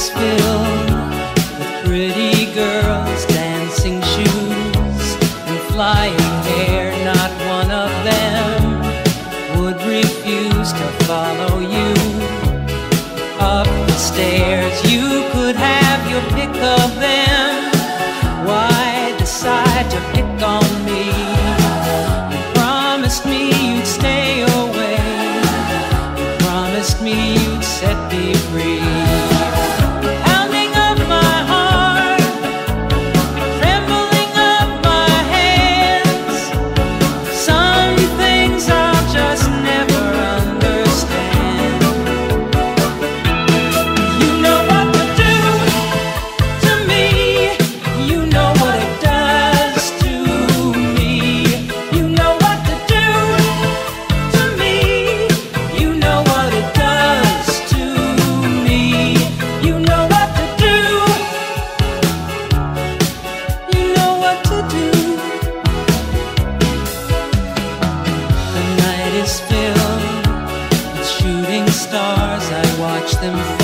is filled with pretty girls, dancing shoes, and flying hair. Not one of them would refuse to follow you up the stairs. You them.